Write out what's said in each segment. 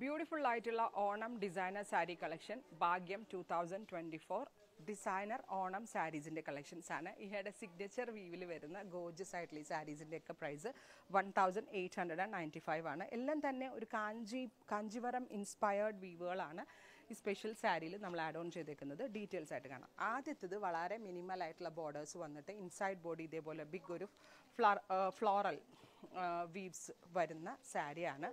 Beautiful ആയിട്ടുള്ള Onam designer sari collection Bhagyam two thousand twenty four designer Onam സാരീസിന്റെ collections ആണ്. ഇഹയുടെ signature വീവിൽ വരുന്ന gorgeous ആയിട്ടുള്ള ഈ സാരീസിന്റെ ഒക്കെ price one thousand eight hundred and ninety five ആണ്. എല്ലാം തന്നെ ഒരു കാഞ്ചി കാഞ്ചിവരം ഇൻസ്പയർഡ് വീവുകളാണ് ഈ സ്പെഷ്യൽ സാരിയിൽ നമ്മൾ ആഡ് ഓൺ ചെയ്തേക്കുന്നത്. ഡീറ്റെയിൽസ് ആയിട്ട് കാണാം. ആദ്യത്തേത് വളരെ മിനിമൽ ആയിട്ടുള്ള ബോർഡേഴ്സ് വന്നിട്ട് ഇൻസൈഡ് ബോഡി ഇതേപോലെ ബിഗ് ഒരു ഫ്ലോറൽ വീവ്സ് വരുന്ന സാരിയാണ്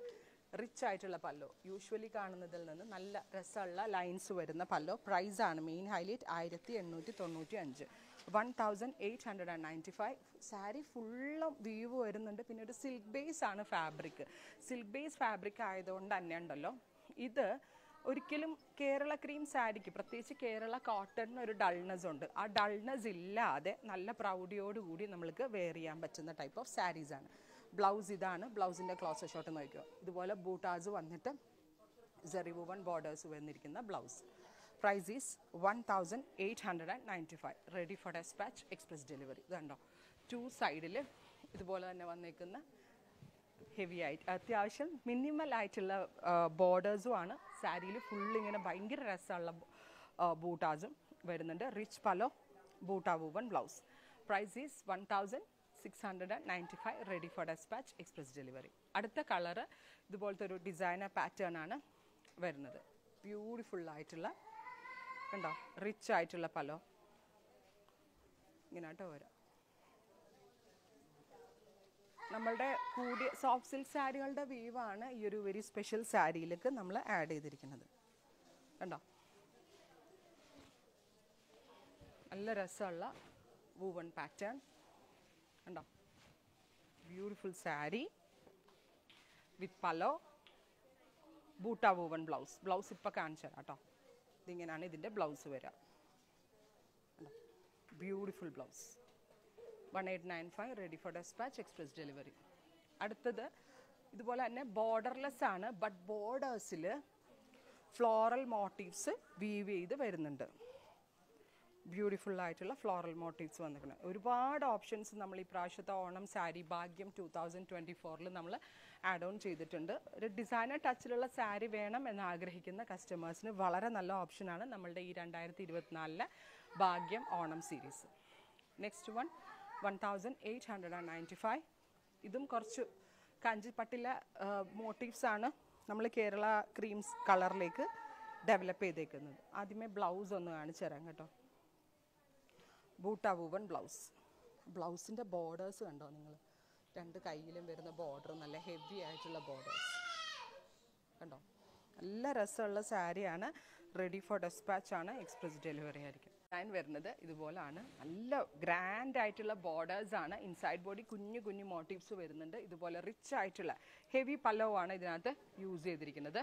റിച്ച് ആയിട്ടുള്ള പല്ലോ. യൂഷ്വലി കാണുന്നതിൽ നിന്ന് നല്ല രസമുള്ള ലൈൻസ് വരുന്ന പല്ലോ. പ്രൈസാണ് മെയിൻ ഹൈലൈറ്റ് ആയിരത്തി എണ്ണൂറ്റി തൊണ്ണൂറ്റി അഞ്ച് one thousand eight hundred and ninety five sari ഫുള്ളും വ്യൂ വരുന്നുണ്ട്. പിന്നെ ഒരു സിൽക്ക് ബേസ് ആണ് ഫാബ്രിക് സിൽക്ക് ബേസ് ഫാബ്രിക് ആയതുകൊണ്ട് തന്നെ ഉണ്ടല്ലോ ഇത് ഒരിക്കലും കേരള ക്രീം സാരിക്ക് പ്രത്യേകിച്ച് കേരള കോട്ടണിന് ഒരു ഡൾനെസ് ഉണ്ട്. ആ ഡൾനെസ് ഇല്ലാതെ നല്ല പ്രൗഢിയോടുകൂടി നമ്മൾക്ക് വെയർ ചെയ്യാൻ പറ്റുന്ന ടൈപ്പ് ഓഫ് സാരീസ് ആണ്. ബ്ലൗസ് ഇതാണ്. ബ്ലൗസിന്റെ ക്ലോസ് ഷോട്ട് നോക്കുക ഇതുപോലെ ബൂട്ടാസ് വന്നിട്ട് സെറിവുവൺ ബോർഡേഴ്സ് വന്നിരിക്കുന്ന blouse. Price is one thousand eight hundred and ninety five ready for dispatch express delivery ഇതുണ്ടോ ടു സൈഡിൽ ഇതുപോലെ തന്നെ വന്നേക്കുന്ന ഹെവി ആയിട്ട് അത്യാവശ്യം മിനിമൽ ആയിട്ടുള്ള ബോർഡേഴ്സും ആണ്. സാരിയിൽ ഫുൾ ഇങ്ങനെ ഭയങ്കര രസമുള്ള ബൂട്ടാസും വരുന്നുണ്ട്. Rich pallu butta woven blouse price is one thousand six hundred and ninety five ready for dispatch express delivery അടുത്ത കളറ് ഇതുപോലത്തെ ഒരു ഡിസൈനർ പാറ്റേൺ ആണ് വരുന്നത്. ബ്യൂട്ടിഫുൾ ആയിട്ടുള്ള കണ്ടോ? റിച്ച് ആയിട്ടുള്ള പലോ? ഇങ്ങനെ കേട്ടോ വരാം. നമ്മളുടെ കൂടിയ സോഫ്റ്റ് സിൽക്ക് സാരികളുടെ വീവാണ് ഈ ഒരു വെരി സ്പെഷ്യൽ സാരിയിലേക്ക് നമ്മൾ ആഡ് ചെയ്തിരിക്കുന്നത്. കണ്ടോ? നല്ല രസമുള്ള വൂവൺ പാറ്റേൺ കണ്ടോ? Beautiful sari with pallu boota woven blouse blouse ഇപ്പം കാണിച്ചു തരാം കേട്ടോ. ഇതിങ്ങനെയാണ് ഇതിന്റെ ബ്ലൗസ് വരിക. Beautiful blouse one eight nine five ready for dispatch express delivery അടുത്തത് ഇതുപോലെ തന്നെ ബോർഡർലെസ് ആണ് ബട്ട് ബോർഡേഴ്സിൽ ഫ്ലോറൽ മോട്ടീവ്സ് വീവ് ചെയ്ത് വരുന്നുണ്ട്. ബ്യൂട്ടിഫുൾ ആയിട്ടുള്ള ഫ്ലോറൽ മോട്ടീവ്സ് വന്നിരിക്കുന്നത് ഒരുപാട് ഓപ്ഷൻസ് നമ്മൾ ഈ പ്രാവശ്യത്തെ ഓണം സാരി ഭാഗ്യം ടു തൗസൻഡ് ട്വന്റി ഫോറിൽ നമ്മൾ ആഡ് ഓൺ ചെയ്തിട്ടുണ്ട്. ഒരു ഡിസൈനർ ടച്ചിലുള്ള സാരി വേണം എന്ന് ആഗ്രഹിക്കുന്ന കസ്റ്റമേഴ്സിന് വളരെ നല്ല ഓപ്ഷനാണ് നമ്മളുടെ ഈ രണ്ടായിരത്തി ഇരുപത്തിനാലിലെ Bhagyam Onam series next one one thousand eight hundred and ninety five ഇതും കുറച്ച് കാഞ്ചിപ്പട്ടിലെ മോട്ടീവ്സ് ആണ് നമ്മൾ കേരള ക്രീംസ് കളറിലേക്ക് ഡെവലപ്പ് ചെയ്തേക്കുന്നത്. ആദ്യമേ ബ്ലൗസ് ഒന്ന് കാണിച്ചു തരാം കേട്ടോ. Boota woven blouse. ബ്ലൗസിന്റെ ബോർഡേഴ്സ് കണ്ടോ നിങ്ങൾ? രണ്ട് കയ്യിലും വരുന്ന ബോർഡർ നല്ല ഹെവി ആയിട്ടുള്ള ബോർഡേഴ്സ് കണ്ടോ? നല്ല രസമുള്ള സാരിയാണ്. റെഡി ഫോർ ഡെസ്പാച്ച് ആണ്. എക്സ്പ്രസ് ഡെലിവറി ആയിരിക്കും. ഡിസൈൻ വരുന്നത് ഇതുപോലാണ്. നല്ല ഗ്രാൻഡ് ആയിട്ടുള്ള ബോർഡേഴ്സ് ആണ്. ഇൻസൈഡ് ബോഡി കുഞ്ഞു കുഞ്ഞു മോട്ടീവ്സ് വരുന്നുണ്ട്. ഇതുപോലെ റിച്ച് ആയിട്ടുള്ള ഹെവി പല്ലവാണ് ഇതിനകത്ത് യൂസ് ചെയ്തിരിക്കുന്നത്.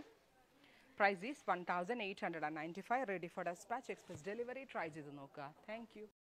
Price is one thousand eight hundred and ninety five ready for dispatch express delivery try ചെയ്ത് നോക്കുക. താങ്ക്